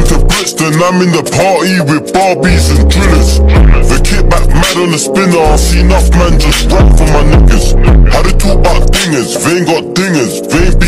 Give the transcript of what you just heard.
come to Bristol, I'm in the party with Barbies and drillers. The kickback mad on the spinner, I see enough man just rap for my niggas. How they talk about dingers, they ain't got dingers, they ain't